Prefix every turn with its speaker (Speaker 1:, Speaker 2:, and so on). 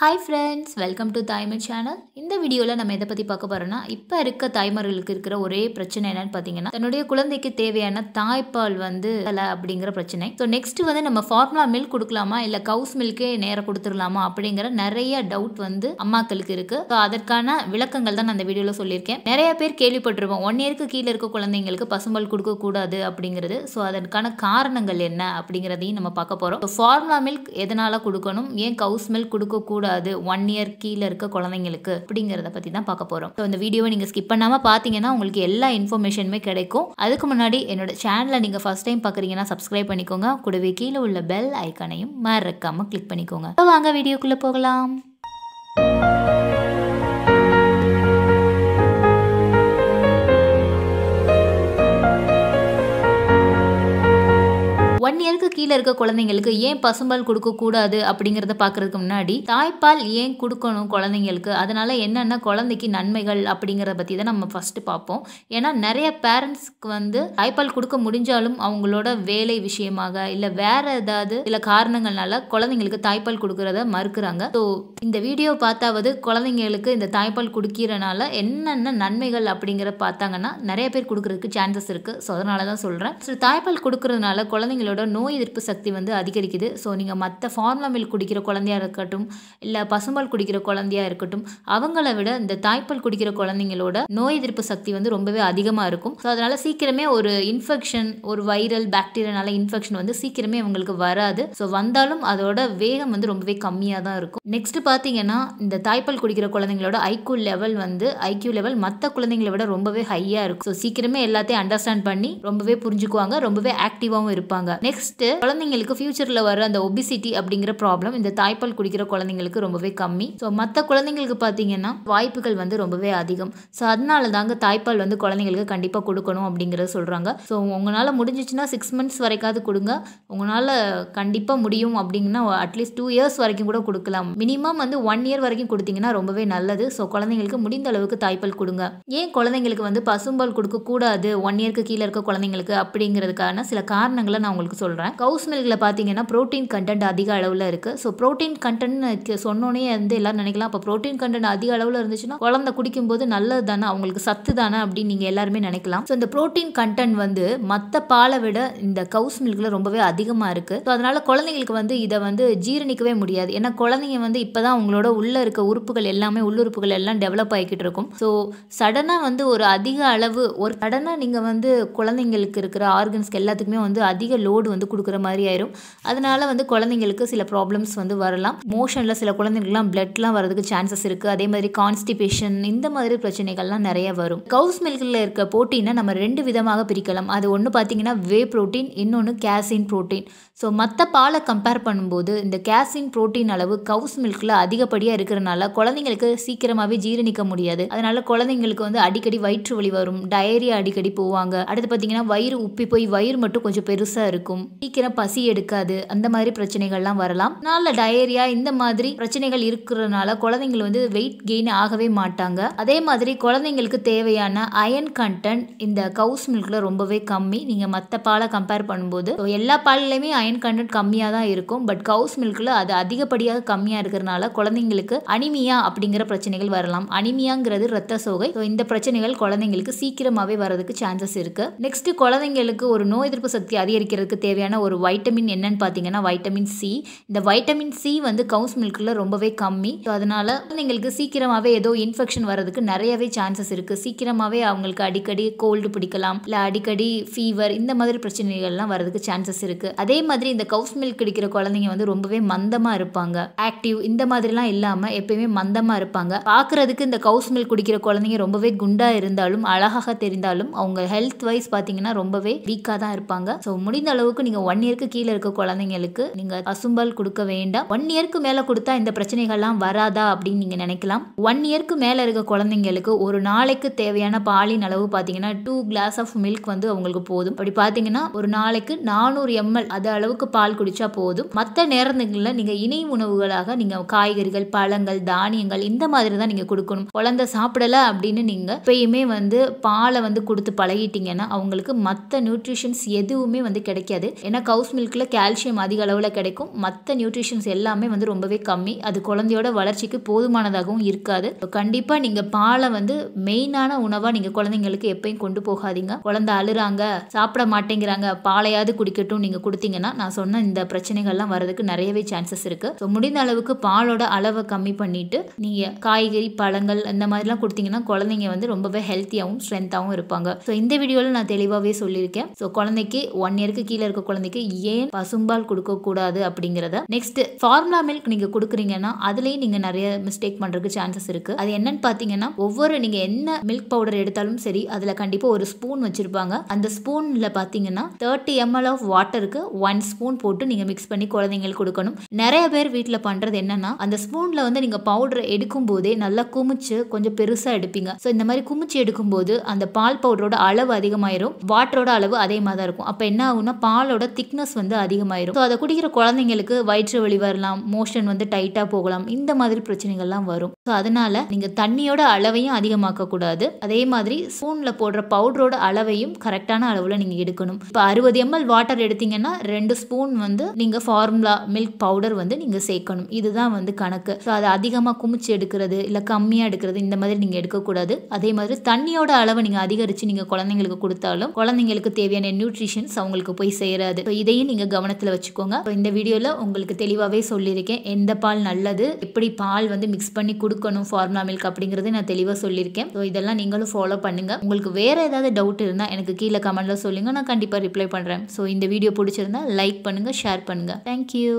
Speaker 1: Hi friends welcome to தாய்மர் channel இந்த வீடியோவில் நம்ம எதை பற்றி பார்க்க போகிறோம்னா இப்போ இருக்க தாய்மார்களுக்கு இருக்கிற ஒரே பிரச்சனை என்னன்னு பார்த்தீங்கன்னா தன்னுடைய குழந்தைக்கு தேவையான தாய்ப்பால் வந்து இல்லை அப்படிங்கிற பிரச்சனை. ஸோ நெக்ஸ்ட் வந்து நம்ம ஃபார்முலா மில்க் கொடுக்கலாமா இல்லை கவுஸ் மில்க்கே நேரம் கொடுத்துடலாமா அப்படிங்கிற நிறைய டவுட் வந்து அம்மாக்களுக்கு இருக்குது ஸோ அதற்கான விளக்கங்கள் தான் நான் அந்த வீடியோவில் சொல்லியிருக்கேன். நிறைய பேர் கேள்விப்பட்டிருப்போம் ஒன் இயருக்கு கீழே இருக்க குழந்தைங்களுக்கு பசும்பால் கொடுக்கக்கூடாது அப்படிங்கிறது. ஸோ அதற்கான காரணங்கள் என்ன அப்படிங்கிறதையும் நம்ம பார்க்க போகிறோம் ஃபார்முலா மில்க் எதனால் கொடுக்கணும்? ஏன் கவுஸ் மில்க் கொடுக்கக்கூடாது ஒன் இயர் கீழே இருக்க குழந்தைங்களுக்கு அப்படிங்கிறத பற்றி தான் பார்க்க போகிறோம் ஸோ இந்த வீடியோவை நீங்கள் ஸ்கிப் பண்ணாமல் பார்த்தீங்கன்னா உங்களுக்கு எல்லா இன்ஃபர்மேஷனுமே கிடைக்கும். அதுக்கு முன்னாடி என்னோட சேனலை நீங்கள் ஃபஸ்ட் டைம் பார்க்குறீங்கன்னா சப்ஸ்கிரைப் பண்ணிக்கோங்க. கூடவே கீழே உள்ள பெல் ஐக்கானையும் மறக்காமல் கிளிக் பண்ணிக்கோங்க. வாங்க வீடியோக்குள்ளே போகலாம். ஒன் இயருக்கு கீழே இருக்க குழந்தைங்களுக்கு ஏன் பசும்பால் கொடுக்கக்கூடாது அப்படிங்கிறத பார்க்குறதுக்கு முன்னாடி தாய்ப்பால் ஏன் கொடுக்கணும் குழந்தைங்களுக்கு? அதனால என்னென்ன குழந்தைக்கு நன்மைகள் அப்படிங்கிறத பற்றி தான் நம்ம ஃபஸ்ட்டு பார்ப்போம். ஏன்னா நிறைய பேரண்ட்ஸ்க்கு வந்து தாய்ப்பால் கொடுக்க முடிஞ்சாலும் அவங்களோட வேலை விஷயமாக இல்லை வேற ஏதாவது சில காரணங்கள்னால குழந்தைங்களுக்கு தாய்ப்பால் கொடுக்கறத மறுக்கிறாங்க. ஸோ இந்த வீடியோ பார்த்தாவது குழந்தைங்களுக்கு இந்த தாய்ப்பால் கொடுக்கிறனால என்னென்ன நன்மைகள் அப்படிங்கிற பார்த்தாங்கன்னா நிறைய பேர் கொடுக்கறதுக்கு சான்சஸ் இருக்குது ஸோ அதனால தான் சொல்கிறேன் ஸோ தாய்ப்பால் கொடுக்கறதுனால குழந்தைங்களோட நோய் எதிர்ப்பு சக்தி வந்து அதிகரிக்குது. ஸோ நீங்கள் மற்ற ஃபார்முலா மில்க் குடிக்கிற குழந்தையா இருக்கட்டும் இல்லை பசும்பால் குடிக்கிற குழந்தையா இருக்கட்டும் அவங்கள விட இந்த தாய்ப்பால் குடிக்கிற குழந்தைங்களோட நோய் எதிர்ப்பு சக்தி வந்து ரொம்பவே அதிகமாக இருக்கும். ஸோ அதனால் சீக்கிரமே ஒரு இன்ஃபெக்ஷன் ஒரு வைரல் பாக்டீரியானால இன்ஃபெக்ஷன் வந்து சீக்கிரமே அவங்களுக்கு வராது. ஸோ வந்தாலும் அதோட வேகம் வந்து ரொம்பவே கம்மியாக தான் இருக்கும். நெக்ஸ்ட் பார்த்தீங்கன்னா இந்த தாய்ப்பால் குடிக்கிற குழந்தைங்களோட ஐக்யூ லெவல் வந்து ஐக்யூ லெவல் மற்ற குழந்தைங்களை விட ரொம்பவே ஹையாக இருக்கும். ஸோ சீக்கிரமே எல்லாத்தையும் அண்டர்ஸ்டாண்ட் பண்ணி ரொம்பவே புரிஞ்சுக்குவாங்க ரொம்பவே ஆக்டிவாகவும் இருப்பாங்க. நெக்ஸ்ட்டு குழந்தைங்களுக்கு ஃபியூச்சரில் வர அந்த ஒபிசிட்டி அப்படிங்கிற ப்ராப்ளம் இந்த தாய்ப்பால் குடிக்கிற குழந்தைங்களுக்கு ரொம்பவே கம்மி. ஸோ மற்ற குழந்தைங்களுக்கு பார்த்தீங்கன்னா வாய்ப்புகள் வந்து ரொம்பவே அதிகம். ஸோ அதனால தாங்க தாய்ப்பால் வந்து குழந்தைங்களுக்கு கண்டிப்பாக கொடுக்கணும் அப்படிங்கிறத சொல்கிறாங்க ஸோ உங்களால் முடிஞ்சிச்சுன்னா சிக்ஸ் மந்த்ஸ் வரைக்காவது கொடுங்க. உங்களால் கண்டிப்பாக முடியும் அப்படிங்கன்னா அட்லீஸ்ட் டூ இயர்ஸ் வரைக்கும் கூட கொடுக்கலாம். மினிமம் வந்து ஒன் இயர் வரைக்கும் கொடுத்தீங்கன்னா ரொம்பவே நல்லது. ஸோ குழந்தைங்களுக்கு முடிந்த அளவுக்கு தாய்ப்பால் கொடுங்க. ஏன் குழந்தைங்களுக்கு வந்து பசும்பால் கொடுக்கக்கூடாது? ஒன் இயர்க்கு கீழே இருக்க குழந்தைங்களுக்கு அப்படிங்கிறதுக்கான சில காரணங்களை நான் உங்களுக்கு சொல்கிறேன் கவுஸ் மில்கில் பார்த்தீங்கன்னா ப்ரோட்டீன் கண்டென்ட் அதிக அளவில் இருக்குது ஸோ ப்ரோட்டீன் கண்டென்ட்னு சொன்னோன்னே வந்து எல்லாரும் நினைக்கலாம். அப்போ ப்ரோட்டீன் கண்டென்ட் அதிக அளவில் இருந்துச்சுன்னா குழந்தை குடிக்கும்போது நல்லது தானே அவங்களுக்கு சத்து தானே அப்படின்னு நீங்கள் எல்லாருமே நினைக்கலாம். ஸோ இந்த ப்ரோட்டீன் கண்டென்ட் வந்து மற்ற பாலை விட இந்த கவுஸ் மில்கில் ரொம்பவே அதிகமாக இருக்குது ஸோ அதனால் குழந்தைங்களுக்கு வந்து இதை வந்து ஜீரணிக்கவே முடியாது. ஏன்னா குழந்தைங்க வந்து இப்போ தான் அவங்களோட உள்ளே இருக்க உறுப்புகள் எல்லாமே உள்ளுறுப்புகள் எல்லாம் டெவலப் ஆகிக்கிட்டு இருக்கும். ஸோ சடனாக வந்து ஒரு அதிக அளவு ஒரு சடனாக நீங்கள் வந்து குழந்தைங்களுக்கு இருக்கிற ஆர்கன்ஸ்க்கு எல்லாத்துக்குமே வந்து அதிக லோடு வந்து கொடுக்குற மாதிரி ஆயிரும். அதனால வந்து குழந்தைங்களுக்கு சில ப்ராப்ளம்ஸ் வந்து வரலாம். மோஷனில் சில குழந்தைங்களுக்குலாம் பிளட்லாம் வரதுக்கு சான்சஸ் இருக்குது அதே மாதிரி கான்ஸ்டிபேஷன் இந்த மாதிரி பிரச்சனைகள்லாம் நிறைய வரும். கவுஸ் மில்கில் இருக்க ப்ரோட்டீனை நம்ம ரெண்டு விதமாக பிரிக்கலாம். அது ஒன்று பார்த்தீங்கன்னா வே ப்ரோட்டீன் இன்னொன்று கேசின் ப்ரோட்டீன் ஸோ மற்ற பாலை கம்பேர் பண்ணும்போது இந்த கேசின் ப்ரோட்டீன் அளவு கவுஸ் மில்கில் அதிகப்படியாக இருக்கிறனால குழந்தைங்களுக்கு சீக்கிரமாகவே ஜீரணிக்க முடியாது. அதனால குழந்தைங்களுக்கு வந்து அடிக்கடி வயிற்று வலி வரும். டயரியா அடிக்கடி போவாங்க. அடுத்து பார்த்தீங்கன்னா வயிறு உப்பி போய் வயிறு மட்டும் கொஞ்சம் பெருசாக இருக்கும். சீக்கிரம் பசி எடுக்காது. அந்த மாதிரி பிரச்சனைகள்லாம் வரலாம். நாளில் டயரியா இந்த மாதிரி பிரச்சனைகள் இருக்கிறதுனால குழந்தைங்கள் வந்து வெயிட் கெயின் ஆகவே மாட்டாங்க. அதே மாதிரி குழந்தைங்களுக்கு தேவையான அயன் கண்டென்ட் இந்த கவுஸ் மில்கில் ரொம்பவே கம்மி. நீங்கள் மற்ற பாலை கம்பேர் பண்ணும்போது எல்லா பால்லையுமே அயன் கண்டென்ட் கம்மியாக தான் இருக்கும். பட் கவுஸ் மில்கில் அது அதிகப்படியாக கம்மியாக இருக்கிறனால குழந்தைங்களுக்கு அனிமியா அப்படிங்கிற பிரச்சனைகள் வரலாம். அனிமியாங்கிறது ரத்த சோகை. ஸோ இந்த பிரச்சனைகள் குழந்தைங்களுக்கு சீக்கிரமாகவே வரதுக்கு சான்சஸ் இருக்கு. நெக்ஸ்ட் குழந்தைங்களுக்கு ஒரு நோய் எதிர்ப்பு சக்தி அதிகரிக்கிறதுக்கு தேவையான ஒரு ஒரு வைட்டமின் என்னன்னு பார்த்தீங்கன்னா வைட்டமின் சி இந்த வைட்டமின் சி வந்து கவுஸ் மில்கில் ரொம்பவே கம்மி. ஸோ அதனால் எங்களுக்கு சீக்கிரமாகவே ஏதோ இன்ஃபெக்ஷன் வர்றதுக்கு நிறையவே சான்சஸ் இருக்குது சீக்கிரமாகவே அவங்களுக்கு அடிக்கடி கோல்டு பிடிக்கலாம். இல்லை அடிக்கடி ஃபீவர் இந்த மாதிரி பிரச்சனைகள்லாம் வரதுக்கு சான்சஸ் இருக்குது அதே மாதிரி இந்த கவுஸ் மில்க் குடிக்கிற குழந்தைங்க வந்து ரொம்பவே மந்தமாக இருப்பாங்க. ஆக்டிவ் இந்த மாதிரிலாம் இல்லாமல் எப்பயுமே மந்தமாக இருப்பாங்க. பார்க்குறதுக்கு இந்த கவுஸ் மில்க் குடிக்கிற குழந்தைங்க ரொம்பவே குண்டாக இருந்தாலும் அழகாக தெரிந்தாலும் அவங்க ஹெல்த் வைஸ் பார்த்தீங்கன்னா ரொம்பவே வீக்காக தான் இருப்பாங்க. ஸோ முடிந்த அளவுக்கு நீங்கள் ஒன் ஒன் இயருக்கு கீழே இருக்க குழந்தைங்களுக்கு நீங்கள் அசும்பல் கொடுக்க வேண்டாம். ஒன் இயருக்கு மேலே கொடுத்தா இந்த பிரச்சனைகள்லாம் வராதா அப்படின்னு நீங்கள் நினைக்கலாம். ஒன் இயருக்கு மேலே இருக்க குழந்தைங்களுக்கு ஒரு நாளைக்கு தேவையான பாலின் அளவு பார்த்தீங்கன்னா டூ கிளாஸ் ஆஃப் மில்க் வந்து அவங்களுக்கு போதும். அப்படி பார்த்தீங்கன்னா ஒரு நாளைக்கு நானூறு எம்எல் அது அளவுக்கு பால் குடிச்சா போதும். மற்ற நேரங்களில் நீங்கள் இணை உணவுகளாக நீங்கள் காய்கறிகள் பழங்கள் தானியங்கள் இந்த மாதிரி தான் நீங்கள் கொடுக்கணும். குழந்தை சாப்பிடல அப்படின்னு நீங்கள் எப்பயுமே வந்து பாலை வந்து கொடுத்து பழகிட்டீங்கன்னா அவங்களுக்கு மற்ற நியூட்ரிஷன்ஸ் எதுவுமே வந்து கிடைக்காது. ஏன்னா கவுஸ் மில்கில் கால்சியம் அதிக அளவில் கிடைக்கும். மற்ற நியூட்ரிஷன்ஸ் எல்லாமே வந்து ரொம்பவே கம்மி. அது குழந்தையோட வளர்ச்சிக்கு போதுமானதாகவும் இருக்காது. கண்டிப்பாக நீங்கள் பாலை வந்து மெயினான உணவாக நீங்கள் குழந்தைங்களுக்கு எப்பயும் கொண்டு போகாதீங்க. குழந்தை அழுறாங்க சாப்பிட மாட்டேங்கிறாங்க பாலையாவது குடிக்கட்டும் நீங்கள் கொடுத்தீங்கன்னா நான் சொன்ன இந்த பிரச்சனைகள்லாம் வரதுக்கு நிறையவே சான்சஸ் இருக்குது ஸோ முடிந்த அளவுக்கு பாலோட அளவை கம்மி பண்ணிட்டு நீங்கள் காய்கறி பழங்கள் இந்த மாதிரிலாம் கொடுத்தீங்கன்னா குழந்தைங்க வந்து ரொம்பவே ஹெல்த்தியாகவும் ஸ்ட்ரென்த்தாகவும் இருப்பாங்க. ஸோ இந்த வீடியோவில் நான் தெளிவாகவே சொல்லியிருக்கேன். ஸோ குழந்தைக்கு ஒன் இயருக்கு கீழே இருக்க குழந்தைக்கு ஏன் பசும்பால் கொடுக்கக்கூடாது அப்படிங்கிறத நெக்ஸ்ட் ஃபார்முலா மில்க் நீங்கள் கொடுக்குறீங்கன்னா அதுலேயும் நீங்கள் நிறைய மிஸ்டேக் பண்ணுறதுக்கு சான்சஸ் இருக்குது அது என்னன்னு பார்த்தீங்கன்னா ஒவ்வொரு நீங்கள் என்ன மில்க் பவுடர் எடுத்தாலும் சரி அதில் கண்டிப்பாக ஒரு ஸ்பூன் வச்சுருப்பாங்க. அந்த ஸ்பூனில் பார்த்தீங்கன்னா தேர்ட்டி எம்எல் ஆஃப் வாட்டருக்கு ஒன் ஸ்பூன் போட்டு நீங்கள் மிக்ஸ் பண்ணி குழந்தைங்களுக்கு கொடுக்கணும். நிறைய பேர் வீட்டில் பண்ணுறது என்னன்னா அந்த ஸ்பூனில் வந்து நீங்கள் பவுடர் எடுக்கும் போதே நல்லா குமிச்சு கொஞ்சம் பெருசாக எடுப்பீங்க. ஸோ இந்த மாதிரி குமிச்சு எடுக்கும்போது அந்த பால் பவுடரோட அளவு அதிகமாயிரும். வாட்டரோட அளவு அதே மாதிரி தான் இருக்கும். அப்போ என்ன ஆகும்னா பாலோட திக் திக்னஸ் வந்து அதிகமாயிரும். ஸோ அதை குடிக்கிற குழந்தைங்களுக்கு வயிற்று வலி வரலாம் மோஷன் வந்து டைட்டாக போகலாம் இந்த மாதிரி பிரச்சனைகள்லாம் வரும். ஸோ அதனால நீங்கள் தண்ணியோட அளவையும் அதிகமாக்க கூடாது. அதே மாதிரி ஸ்பூனில் போடுற பவுடரோட அளவையும் கரெக்டான அளவில் நீங்கள் எடுக்கணும். இப்போ அறுபது எம்எல் வாட்டர் எடுத்தீங்கன்னா ரெண்டு ஸ்பூன் வந்து நீங்கள் ஃபார்முலா மில்க் பவுடர் வந்து நீங்கள் சேர்க்கணும். இதுதான் வந்து கணக்கு. ஸோ அதை அதிகமாக குமிச்சு எடுக்கிறது இல்லை கம்மியாக எடுக்கிறது இந்த மாதிரி நீங்கள் எடுக்கக்கூடாது. அதே மாதிரி தண்ணியோட அளவை நீங்கள் அதிகரித்து நீங்கள் குழந்தைங்களுக்கு கொடுத்தாலும் குழந்தைங்களுக்கு தேவையான நியூட்ரிஷன்ஸ் அவங்களுக்கு போய் சேராது. ஸோ இதையும் நீங்கள் கவனத்தில் வச்சுக்கோங்க. ஸோ இந்த வீடியோவில் உங்களுக்கு தெளிவாகவே சொல்லியிருக்கேன். எந்த பால் நல்லது எப்படி பால் வந்து மிக்ஸ் பண்ணி கொடுக்கணும் ஃபார்முலா மில்க் அப்படிங்கிறது நான் தெளிவாக சொல்லியிருக்கேன். ஸோ இதெல்லாம் நீங்களும் ஃபாலோ பண்ணுங்க. உங்களுக்கு வேற ஏதாவது டவுட் இருந்தால் எனக்கு கீழே கமெண்ட்ல சொல்லுங்க. நான் கண்டிப்பாக ரிப்ளை பண்ணுறேன் ஸோ இந்த வீடியோ பிடிச்சிருந்தா லைக் பண்ணுங்க ஷேர் பண்ணுங்க. தேங்க்யூ